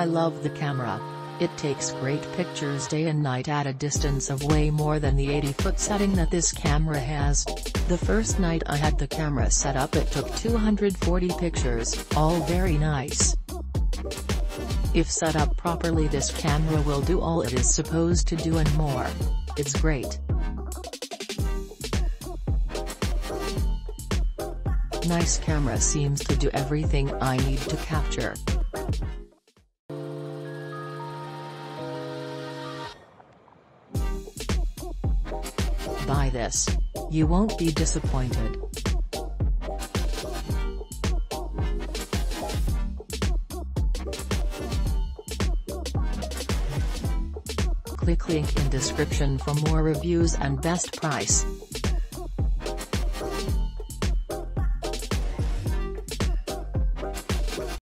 I love the camera. It takes great pictures day and night at a distance of way more than the 80-foot setting that this camera has. The first night I had the camera set up it took 240 pictures, all very nice. If set up properly this camera will do all it is supposed to do and more. It's great. Nice camera seems to do everything I need to capture. Buy this. You won't be disappointed. Click link in description for more reviews and best price.